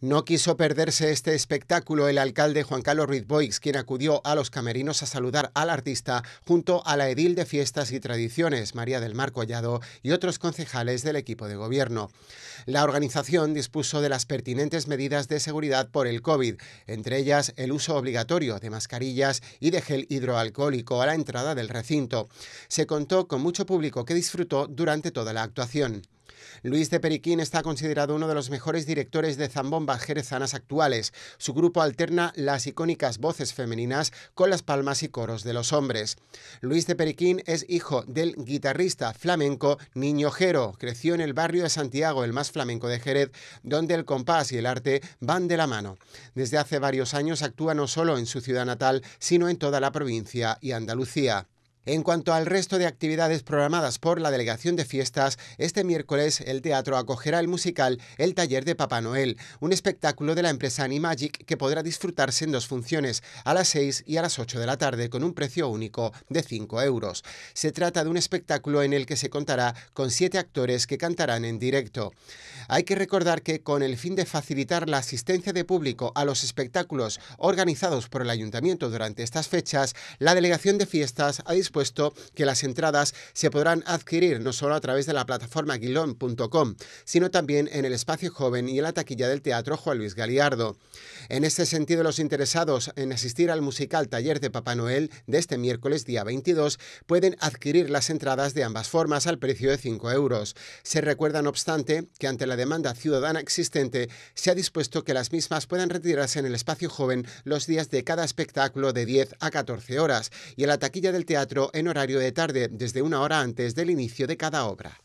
No quiso perderse este espectáculo el alcalde Juan Carlos Ruiz Boix, quien acudió a los camerinos a saludar al artista junto a la edil de fiestas y tradiciones, María del Mar Collado, y otros concejales del equipo de gobierno. La organización dispuso de las pertinentes medidas de seguridad por el COVID, entre ellas el uso obligatorio de mascarillas y de gel hidroalcohólico a la entrada del recinto. Se contó con mucho público que disfrutó durante toda la actuación. Luis de Periquín está considerado uno de los mejores directores de zambombas jerezanas actuales. Su grupo alterna las icónicas voces femeninas con las palmas y coros de los hombres. Luis de Periquín es hijo del guitarrista flamenco Niño Jero. Creció en el barrio de Santiago, el más flamenco de Jerez, donde el compás y el arte van de la mano. Desde hace varios años actúa no solo en su ciudad natal, sino en toda la provincia y Andalucía. En cuanto al resto de actividades programadas por la Delegación de Fiestas, este miércoles el teatro acogerá el musical El Taller de Papá Noel, un espectáculo de la empresa Animagic que podrá disfrutarse en dos funciones, a las 6 y a las 8 de la tarde, con un precio único de 5 euros. Se trata de un espectáculo en el que se contará con siete actores que cantarán en directo. Hay que recordar que con el fin de facilitar la asistencia de público a los espectáculos organizados por el ayuntamiento durante estas fechas, la Delegación de Fiestas ha dispuesto puesto que las entradas se podrán adquirir no solo a través de la plataforma guilón.com, sino también en el espacio joven y en la taquilla del Teatro Juan Luis Galiardo. En este sentido, los interesados en asistir al musical Taller de Papá Noel de este miércoles día 22 pueden adquirir las entradas de ambas formas al precio de 5 euros. Se recuerda, no obstante, que ante la demanda ciudadana existente se ha dispuesto que las mismas puedan retirarse en el espacio joven los días de cada espectáculo de 10 a 14 horas y en la taquilla del teatro en horario de tarde desde una hora antes del inicio de cada obra.